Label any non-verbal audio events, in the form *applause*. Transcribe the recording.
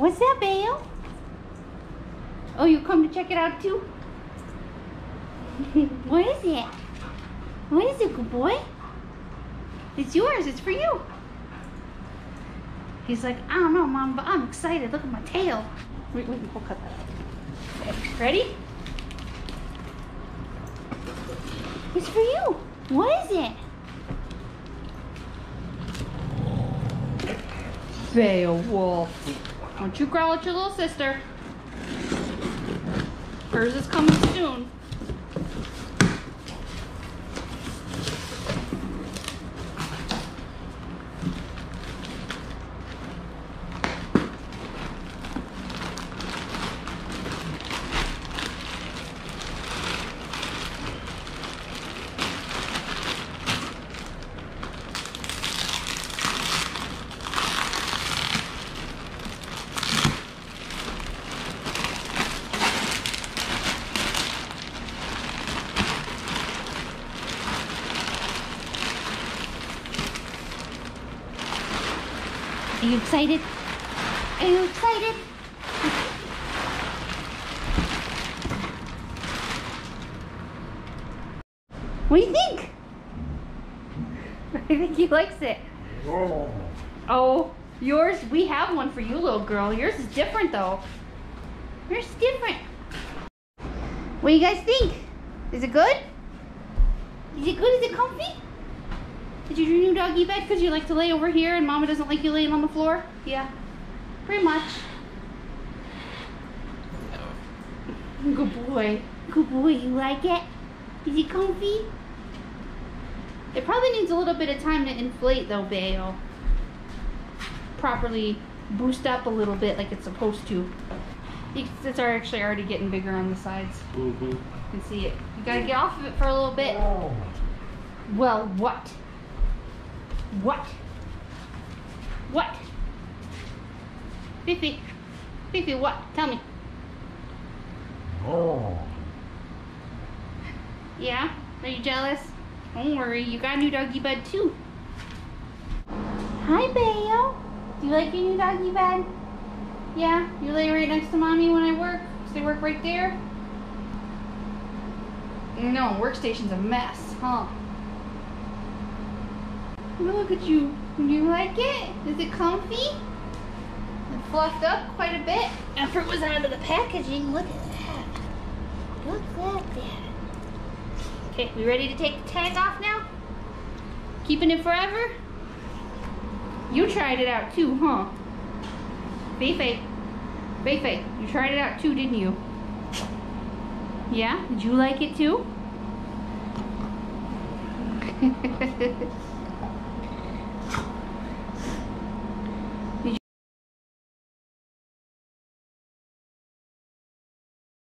What's that, Bale? Oh, you come to check it out too? *laughs* what is it? What is it, good boy? It's yours. It's for you. He's like, I don't know, Mom, but I'm excited. Look at my tail. Wait, wait, we'll cut that out. Okay, ready? It's for you. What is it? Beowulf. Don't you growl at your little sister. Hers is coming soon. Are you excited? Are you excited? What do you think? *laughs* I think he likes it. Oh. oh, yours, we have one for you, little girl. Yours is different, though. Yours is different. What do you guys think? Is it good? Is it good? Is it comfy? Did you your new doggy bed because you like to lay over here and mama doesn't like you laying on the floor? Yeah, pretty much. Good boy. Good boy, you like it? Is it comfy? It probably needs a little bit of time to inflate though, Bayo. Properly boost up a little bit like it's supposed to. It's actually already getting bigger on the sides. Mm-hmm. You can see it. You gotta get off of it for a little bit. Well, what? What? What? Fifi. Fifi, what? Tell me. Oh. Yeah? Are you jealous? Don't worry, you got a new doggy bed too. Hi, Bayo. Do you like your new doggy bed? Yeah? You lay right next to mommy when I work? Because they work right there? No, workstation's a mess, huh? Look at you. Do you like it? Is it comfy? It fluffed up quite a bit after it was out of the packaging. Look at that. Look at that. Okay, we ready to take the tag off now? Keeping it forever? You tried it out too, huh? Feifei. Feifei, you tried it out too, didn't you? Yeah? Did you like it too? *laughs*